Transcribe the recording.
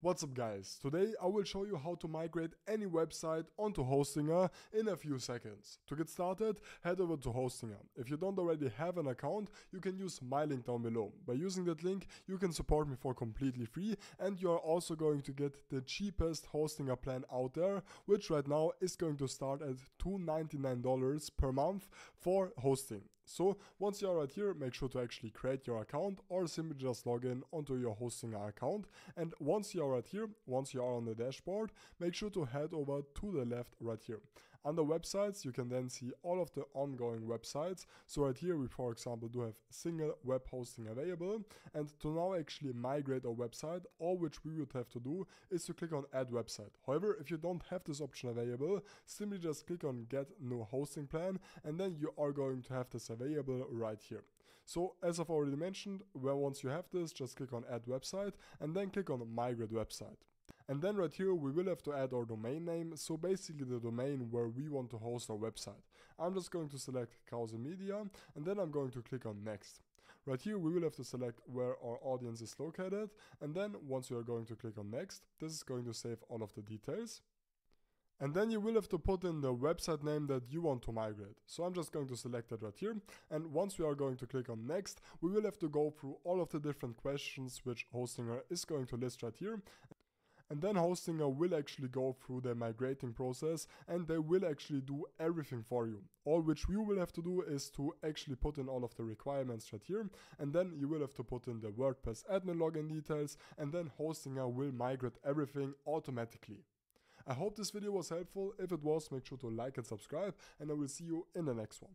What's up guys, today I will show you how to migrate any website onto Hostinger in a few seconds. To get started, head over to Hostinger. If you don't already have an account, you can use my link down below. By using that link, you can support me for completely free and you are also going to get the cheapest Hostinger plan out there, which right now is going to start at $299 per month for hosting. So once you are right here, make sure to actually create your account or simply just log in onto your hosting account. And once you are right here, once you are on the dashboard, make sure to head over to the left right here. Under websites, you can then see all of the ongoing websites. So right here, we for example do have single web hosting available. And to now actually migrate our website, all which we would have to do is to click on add website. However, if you don't have this option available, simply just click on get new hosting plan and then you are going to have this available right here. So as I've already mentioned, well, once you have this, just click on add website and then click on migrate website. And then right here we will have to add our domain name, so basically the domain where we want to host our website. I'm just going to select Krause Media and then I'm going to click on next. Right here we will have to select where our audience is located and then once we are going to click on next, this is going to save all of the details. And then you will have to put in the website name that you want to migrate. So I'm just going to select that right here. And once we are going to click on next, we will have to go through all of the different questions which Hostinger is going to list right here. And then Hostinger will actually go through the migrating process and they will actually do everything for you. All which you will have to do is to actually put in all of the requirements right here. And then you will have to put in the WordPress admin login details and then Hostinger will migrate everything automatically. I hope this video was helpful. If it was, make sure to like and subscribe and I will see you in the next one.